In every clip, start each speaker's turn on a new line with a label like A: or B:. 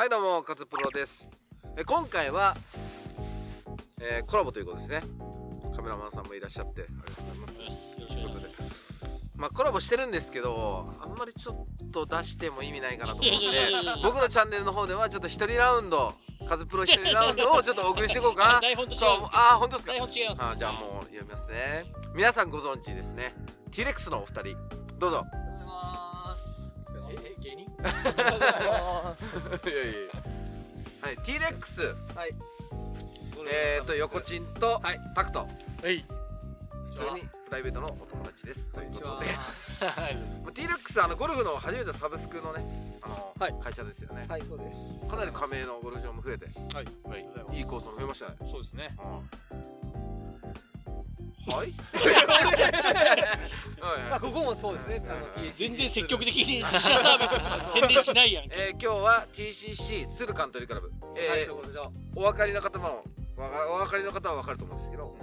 A: はいどうもカツプロです。え今回は、えーコラボということですね。カメラマンさんもいらっしゃってありがとうございます。
B: よろしくお願いします。
A: まあコラボしてるんですけどあんまりちょっと出しても意味ないかなと思って 僕のチャンネルの方ではちょっと一人ラウンドカズプロ一人ラウンドをちょっとお送りしていこうかな
B: 台本と違う
A: あー本当ですか？
B: 台本違います。
A: あーじゃあもう読みますね。皆さんご存知ですね。T-REX のお二人。どうぞいやいや。はい T-REX
C: はい。
A: えーと横チンと
C: はい。
A: タクト。
B: はい。
A: 普通にプライベートのお友達ですということで。
B: はい。
A: T-REX あのゴルフの初めてのサブスクのねあの、
C: はい。
A: 会社ですよね、
C: はいそうです。
A: かなり加盟のゴルフ場も増えて。
B: はい。はい
A: いいコースも増えましたね、
B: そうですね
A: はい。
C: まあここもそうですね。あの
B: 全然積極的に自社サービス 宣伝しないやんけ。
A: えー、今日は TCC 鶴カントリークラブ、
C: はい
A: えー
C: そういうことじゃあ
A: お分かりの方もわお分かりの方は分かると思うんですけど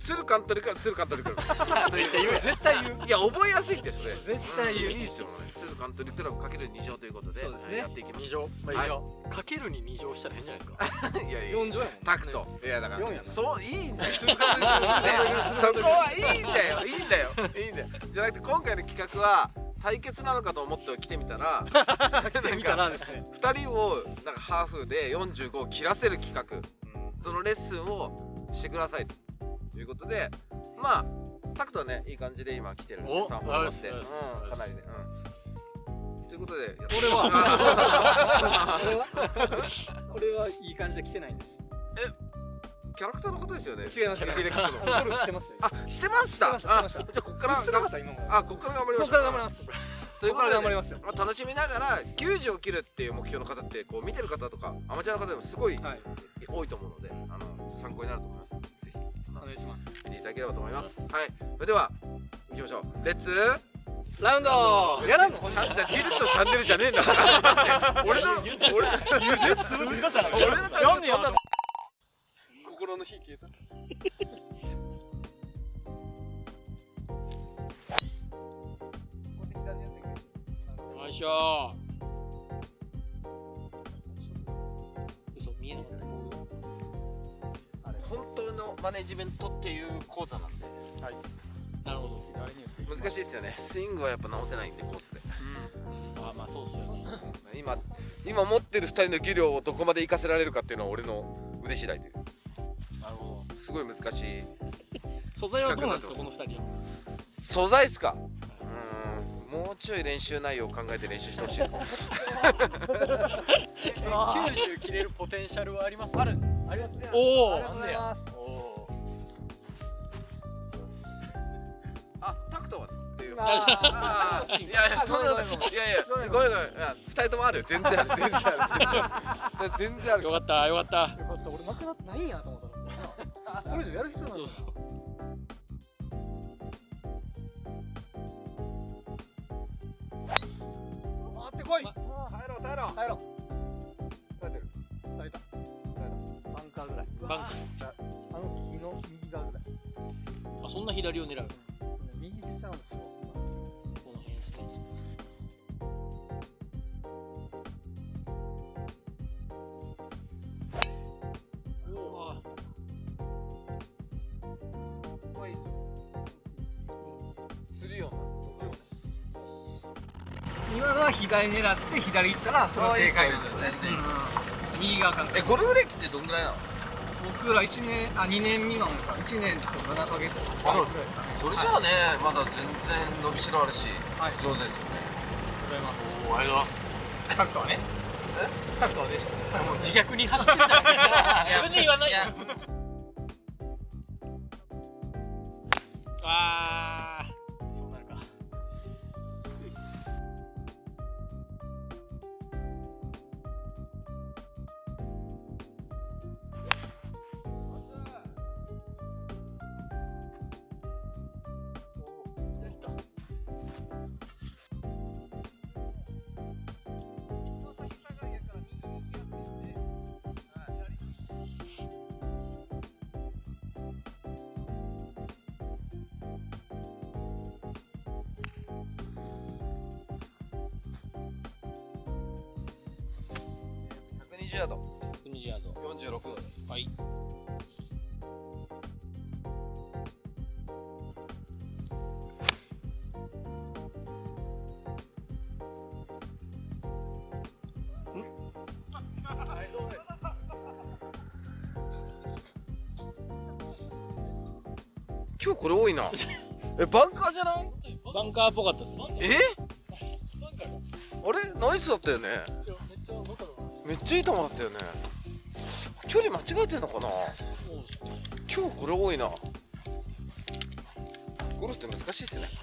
A: 鶴カントリークラブ鶴カントリークラブという
C: 言う絶対言う。
A: いや覚えやすいってそれ。
C: 絶対言う。
A: うんいいですよ。ね鶴カントリークラブかける2乗ということで
C: そうですね。
A: やっていきます。
D: 二乗、まあ、
A: はい。
D: かけるに二乗したら変じゃないですか。
A: いやいや。
C: 四乗やもん
A: タクト。いやだから
C: 四やな。
A: そういいんだよ。そこはいいんだよ。いいんだよ。いいんだよ。じゃなくて今回の企画は対決なのかと思って来てみたら
D: 見たらですね、
A: 2人をなんかハーフで45を切らせる企画。そのレッスンをしてくださいということでまあタクトはねいい感じで今来てるんで
D: お
A: 3本持って。うんかなりねうん。ということで
C: 俺は。俺は。俺はいい感じで来てないんです。
A: キャラクターの方ですよね？
C: 違います違います。
A: T-REX
C: あ
A: の
C: のゴルフしてますよ。
A: あしてました？じゃあこっからあこっから頑張りましょう。
C: ここから頑張ります
A: ということで
C: 頑張りますよ。
A: まあ、楽しみながら90を切るっていう目標の方ってこう見てる方とかアマチュアの方でもすごい
C: はい。
A: 多いと思うのであの参考になると思います
C: お願いします。
A: 見ていただければと思います。はい。それでは行きましょう。レッツ
C: ラウンド。やらんの？
A: ちゃんとッツのチャンネルじゃねえんだ。俺の俺俺の？チャンネルそんな。
C: 心の火消えた。
B: よいしょ
A: マネジメントっていう講座なんで。
B: なるほど。
A: 難しいですよね。スイングはやっぱ直せないんでコースで。
B: あまあそうっすよ
A: 今今持ってる2人の技量をどこまで活かせられるかっていうのは俺の腕次第という。
B: なるほ
A: すごい難しい。
B: ど素材はどうなんですかこの二人は？
A: 素材っすか？うーん。もうちょい練習内容を考えて練習してほしいです
D: 90切れるポテンシャルはあります。ある。あります。ね
B: おお
C: ありがとうございます
A: あ
C: あ
A: ーいやいやそんなことないいやいやごめんごめん。あ二人ともある全然ある。全然ある。全然ある。
B: よかったよかった。
C: よかった。俺なくなってないんやと思った。らこれ以上やる必要ないの回ってこい。
B: ま
A: 耐えろ耐えろ
C: 入ろ
A: 耐えてる
C: う。耐えた。耐えたバンカーぐらい。
B: バンカ
C: あの右の右側ぐらい。
B: あそんな左を狙う
C: 狙って左行ったらそれは正解なんですようん。右側から。
A: えゴルフ歴ってどんぐらいなの？
C: 僕ら1年あ2年未満か1年と7ヶ月8ヶ月ぐらいですかね
A: それじゃあねまだ全然伸びしろあるし
C: はい。
A: 上手ですよね。
C: ございます。
D: おありがとうございます。
C: タクトはね。タクトはでしょ。
D: もう自虐に走ってるじゃないですか。
B: 自分で言わない
A: い120ヤード。
B: 120ヤード。
A: 46
B: はい。
A: 今日これ多いな。えバンカーじゃない？
B: バンカーっぽかったっす。
A: え？あれ？ナイスだったよねめっちゃいい球だったよね。距離間違えてんのかな？今日これ多いな。ゴルフって難しいっすね。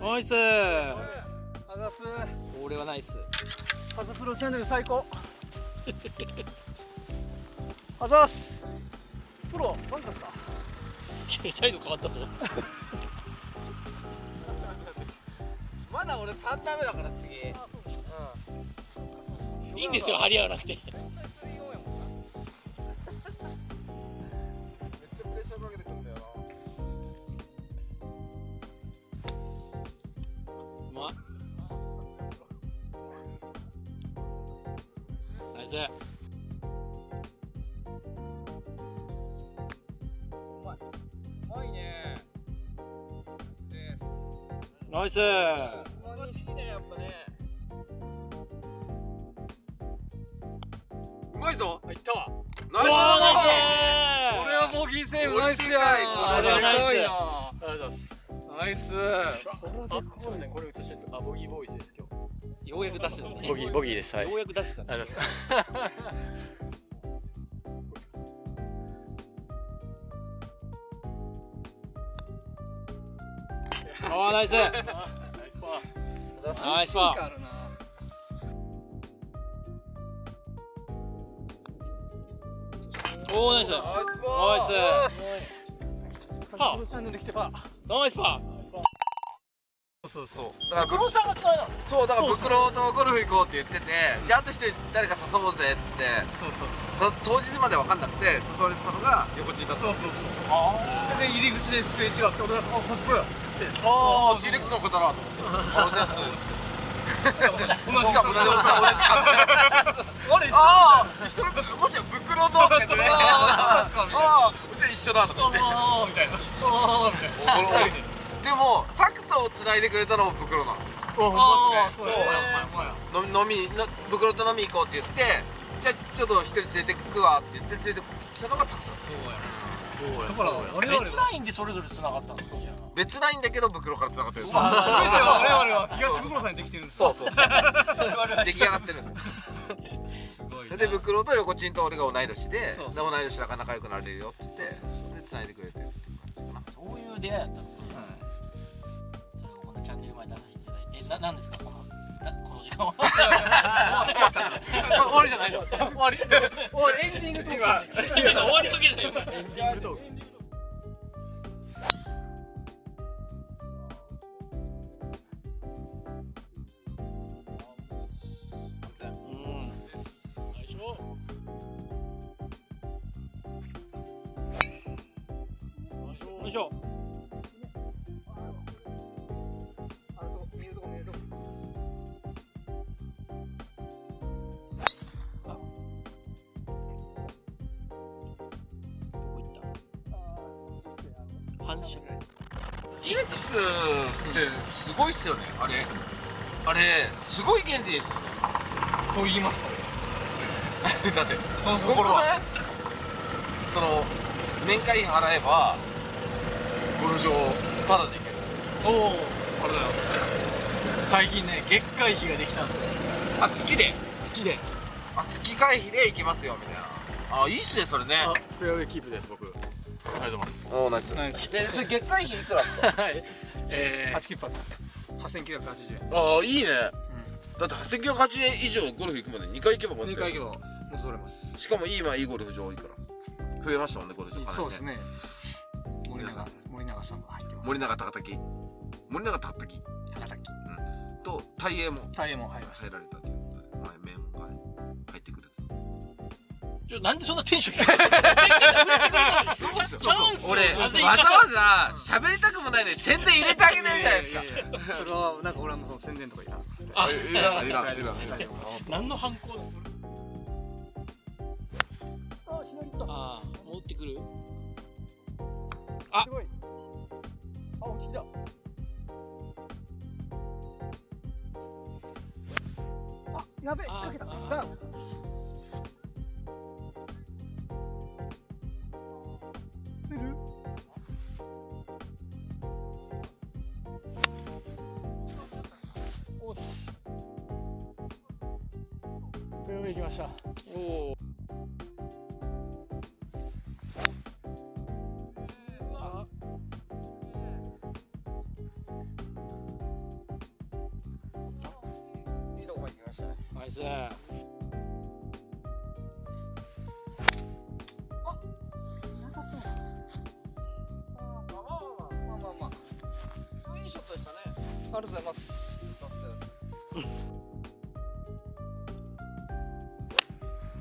B: ナイス。
C: あざす
B: 俺はナイス。
C: カズプロチャンネル最高。あざすプロなんかすか
B: 態度変わったぞ。
A: まだ俺3打目だから次。
B: いいんですよ張り合わなくてま
C: い
A: ぞ。
C: いったわ。
A: ナイス。
B: うわーナイス。
C: これはボギーセーブナイスやありがとうございます。ナイス。あすみませんこれ映してるあボギーボーイズです今
B: ようやく出せた
C: ボギーボギーです。はい。
B: ようやく出せたね。
C: ありがとうございます
B: ああナイス
C: ナイスパー。
B: ナイスパーおおナイス。
A: ナイス。ボ
B: ナイス。
C: パー。チャンネル来てパ
B: ナイスパ
C: ー。そう
A: そう。だからぶ
B: ーさんがつないだ
A: そうだからブクロとゴルフ行こうって言っててじゃああと一人誰か誘おうぜっつって
C: そうそう
A: そ当日まで分かんなくて誘われてたのが横地だった。
C: そうそうそうそう。あで入り口ですれ違って俺が「あコスプレや」
A: ああ T レックスの子だなと思って。あおです
C: 同じ
A: かも同じおじさん同じか
C: あれ一緒
A: ああ一緒のもしやブクロとってね
C: あ
A: あうちら一緒だとか
C: みたいなああみたいな
A: おもろいでもタクトをつないでくれたのもブクロなの
C: ああそう
A: そう飲み飲みのブクロと飲み行こうって言ってじゃあちょっと一人連れてくわって言って連れてきたのがタクトなんですよ
C: だから我々
B: 別ラインでそれぞれ繋がったんですよ。じゃあ
A: 別ないんだけどブクロから繋がってるんです。よ
C: まあ全ては我々は東袋さんにできてるんです
A: そう。そうそう。出来上がってるんですよ。
C: すごいな
A: でブクロと横チンと俺が同い年で同い年だから仲良くなれるよって言ってで繋いでくれてるっていう感じかな。
B: そういう出会いだったんですね。それがこのチャンネル前で話していただいて。えななんですかこのなこの時間は。
C: 終わりじゃないの。終わり。終わり。エンディングトーク
A: 今
B: 今終わりかけだよ
C: エンディングトーク
A: ックスってすごいっすよね。あれ。あれすごい原理ですよね。
C: と言いますと
A: だって
C: その
A: すごくその年会費払えばゴルフ場タダで行ける
C: おおありがとうございます。最近ね月会費ができたんですよ。
A: あ月で？
C: 月で。
A: あ月会費で行きますよみたいな。あいいっすねそれね。
C: あフェアウェイキープです僕。ありがとうございます。
A: おーナイス。
C: ナイス。
A: でそれ月会費いくらっすか？
C: はい。えー、8キッパス8980円
A: ああいいね。だって8980円以上ゴルフ行くまで2回行けば
C: うん2
A: 持って
C: 回行けば戻れます。
A: しかもいい今いいゴルフ場多いから。増えましたもんねゴルフ場。かなり
C: そうですね。森永森永さんが入ってます。
A: 森永高滝。森永高滝。
C: 高滝。
A: と大英も。
C: タイヤも入りました。
A: 入られた
B: ちょなんでそんなテンション低い
A: 俺わざわざ喋りたくもないの？に宣伝入れてあげないじゃないですか
C: それはなんか俺はもうその宣伝とかいらん
B: あ
A: いら。んいらんいらん
B: 何の反抗だああ戻ってくるあ
D: すごいあ落ちてきた。あやべえけた
C: りがとうございます。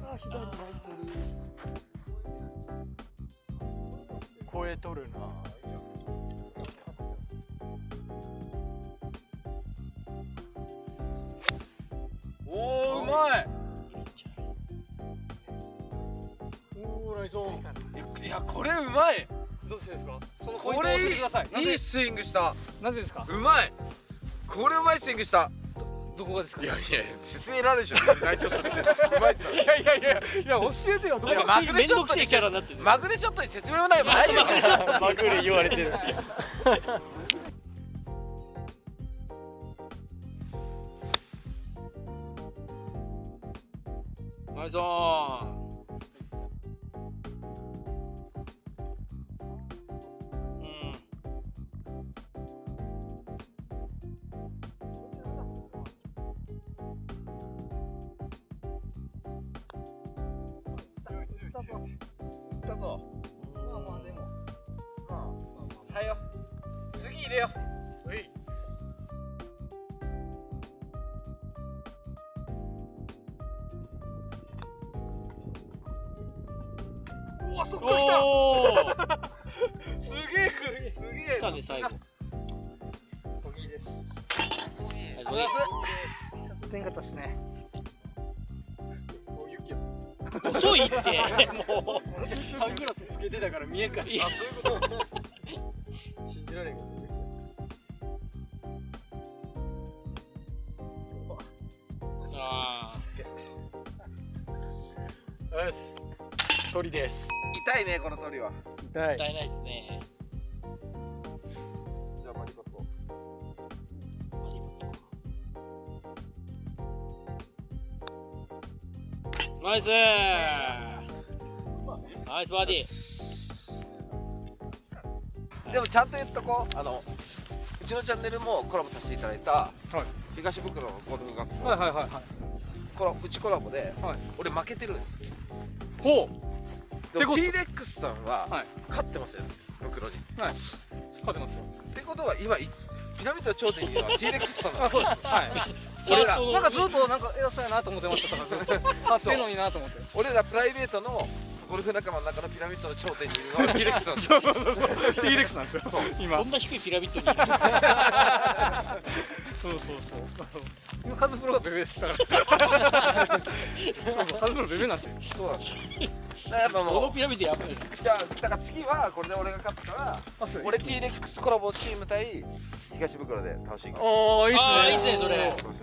D: あ左に巻いてる。超えとるな。
A: おおうまい。
D: おーナイスオン。
A: いやこれうまい。
D: どうしてですか？
C: その
A: これい
C: い
A: スイングした。
D: なぜですか？
A: うまいこれうまいスイングした。
C: どこがですか？
A: いやいや。説明いらんでしょ。ナ イスショットでうまい
D: やいやいやいや教えてよ。どうや
B: なんか急にめんどくせえキャラになってる。
A: マグネショットに説明もないもないよね
D: マグレ言われてる
B: ナイスオン
A: 入れよ
D: ういうわそっから来たすげえすげえ
B: 来たね最後
C: ボギーです
B: はい
C: ありがとうございますちょっと点かったですね
B: 遅いっても
D: サングラスつけてたから見えんかった
B: いや
D: あそういうこと信じられんかった
B: うあ。
D: よし。鳥です。
A: 痛いねこの鳥は。
D: 痛い。
B: ーったいないですね。
A: じゃあマリコット。
B: ナイス。ナイスバーディー。
A: でもちゃんと言っとこう。あのうちのチャンネルもコラボさせていただいた東袋のゴルフ学校、
C: はいはいはいはい。
A: コラうちコラボで、
C: はい。
A: 俺負けてるんです
C: ほ
A: でも
C: て
A: T レックスさんは
C: はい。
A: 勝ってますよね袋に。
C: う勝てますよ。
A: ってことは今いピラミッドの頂点には T レックスさんが
C: あそうです。はい。
A: 俺ら。
C: なんかずっとなんか偉そうやなと思ってましたから勝ってんのになと思って。
A: 俺らプライベートのゴルフ仲間の中のピラミッドの頂点にいるのは T レックスさんですよ。
C: T レックスなんですよ。今。
B: そんな低いピラミッドに
C: そうそうそう。そ う今カズプロがベベですだから。そうそうカズプロベベなんですよ。
A: そうなんですよ。だからやっぱ
B: そ
A: もう
B: のピラミッドやばいな
A: じゃあだから次はこれで俺が勝ったら
C: あそう
A: 俺 T レックスコラボチーム対東袋で楽しい
C: おーいいっすね。
B: いいっすねそれ。
A: そうそう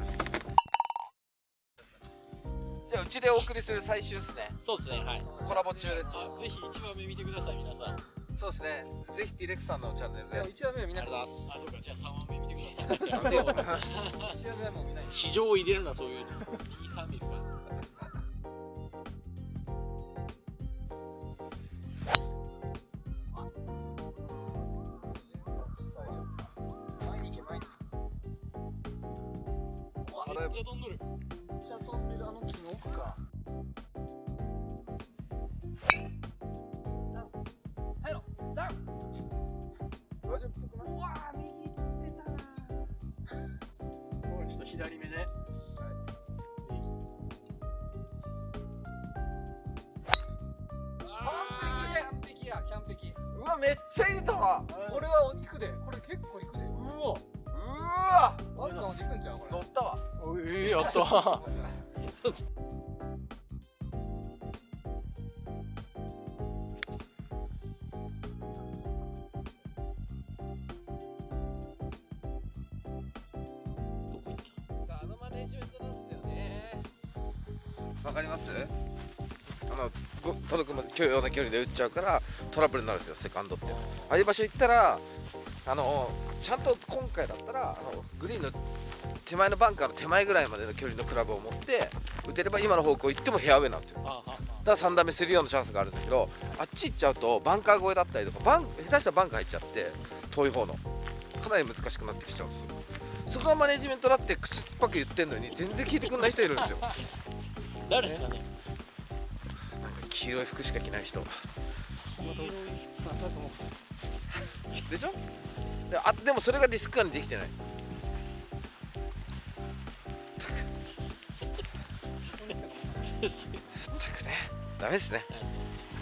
A: じゃあうちでお送りする最終ですね。
B: そうですねはい。
A: コラボ中です。
B: あぜひ一番目見てください皆さん。あ
A: そうですね。ぜひ T レックスさんのチャンネルで。
C: 一話目は見なくて
B: あそうかじゃあ三番目見てください。
C: 一話目はもう見ない。
B: 市場を入れるなそういうの。T3 見るか。ら
C: 前に行け前に
B: めっちゃ飛んどる。
C: めっちゃ飛んでるあの木の奥か完璧
A: うわめっちゃいい球うわ。
C: これは行くで。これ結構行くで。うわ。
A: うわ。
C: バンカーまで行くんちゃうこれ。
A: 乗ったわ。
D: ええやった。
A: あのマネージメントなんですよね。わかります。あのご届くまで許容な距離で打っちゃうからトラブルになるんですよセカンドって。ああいう場所行ったらあのちゃんと今回だったらあのグリーンの手前のバンカーの手前ぐらいまでの距離のクラブを持って打てれば今の方向行ってもフェアウェイなんですよ。だから3打目するようなチャンスがあるんだけどあっち行っちゃうとバンカー越えだったりとかバン下手したらバンカー入っちゃって遠い方のかなり難しくなってきちゃうんですよ。そこはマネジメントだって口酸っぱく言ってんのに全然聞いてくんない人いるんですよ。
B: あ 誰ですかね？
A: なんか黄色い服しか着ない人でしょ？であでもそれがディスク化にできてない。ったくね。ダメですね。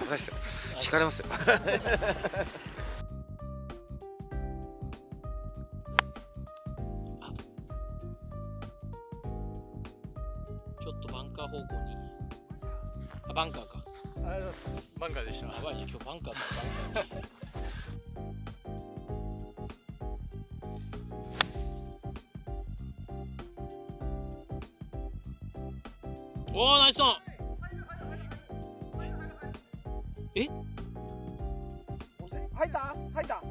A: 危ないですよ。引かれますよ
B: おおナイスオン。
A: 入った？入った？やっ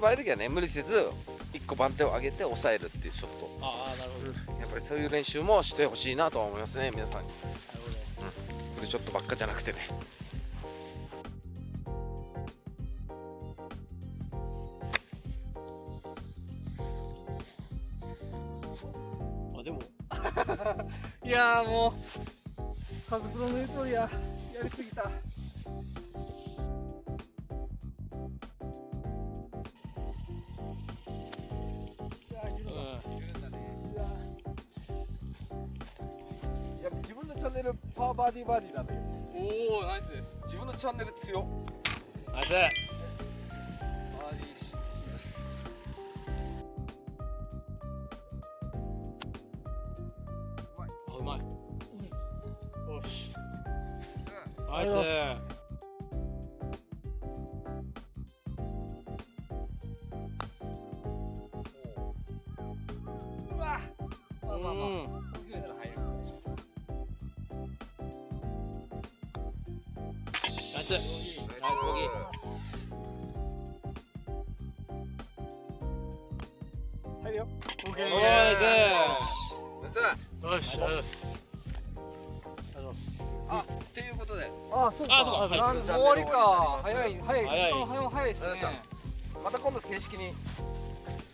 A: ぱあ。あいう時はね無理せず一個番手を上げて抑えるっていうショット。
B: ああなるほど。なる
A: やっぱりそういう練習もしてほしいなとは思いますね皆さん。に
B: ほど。
A: フルショットばっかじゃなくてね
B: でも。
C: いやーもう。カズプロの言う通りや。やりすぎた。
B: うん。
A: いや自分のチャンネルパワーバーディーバーディーなんだけど
C: おおナイスです。
A: 自分のチャンネル強っ。
B: ナあま
C: あまあ。
B: うん。
C: 入る
B: ナイス。ナイスボギー。
C: 入るよ
D: オッケー。
B: おーナイス。
A: ナイス。
D: よしあ
A: っていうことで。
C: あそう
B: あそうか。
C: 終わりか。早い。早い。
B: 早い。
C: 時間早い早いです。ね
A: また今度正式に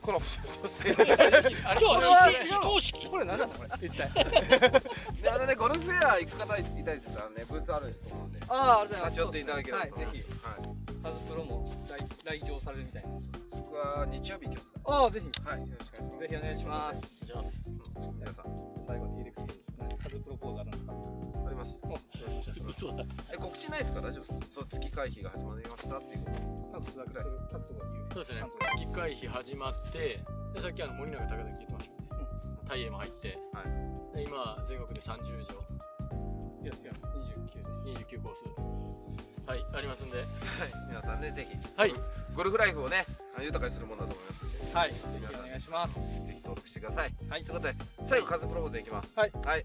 A: コラボしましょう
B: 今日は式。
C: これ何なんだこれ一体。
A: で あのねゴルフフェア行く方いたりしたらねブースあると思うんで。
C: ああありがとうございます。
A: 立ち寄っていただければ
C: はい
A: と思いま
C: ぜひ。
A: すはい。
C: カズプロも来来場されるみたいな。
A: 僕は日曜日行きますか
C: ああぜひ。
A: らはいよろしくお願いします。
C: ぜひお願いします。
B: お願いします。
A: 皆さん
C: 最後 T レックスですね。カズプロポーズあるんですか？
A: あります。
B: 嘘だ。
A: え告知ないですか？大丈夫です。かそう月会費が始まりましたっていうこと。
C: タクトだけそれタクトが言う。
D: そうですね。月会費始まってでさっきあの森永高田聞いてました。ね、タイエも入って、で今全国で30以上
C: いや違います。29です。
D: 29コース。はいありますんで。
A: はい。皆さんねぜひ。
D: はい。
A: ゴルフライフをねあの豊かにするものだと思います
C: はい。ぜひお願いします。
A: ぜひ登録してください。
C: はい。
A: ということで最後数プロポーズいきます。
C: はい。
A: はい。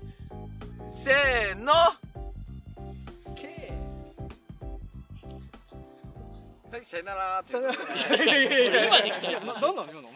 A: せーの。
C: K
A: はいさよなら
C: さよなら。
B: 今できたやつ。
C: 何なの今の？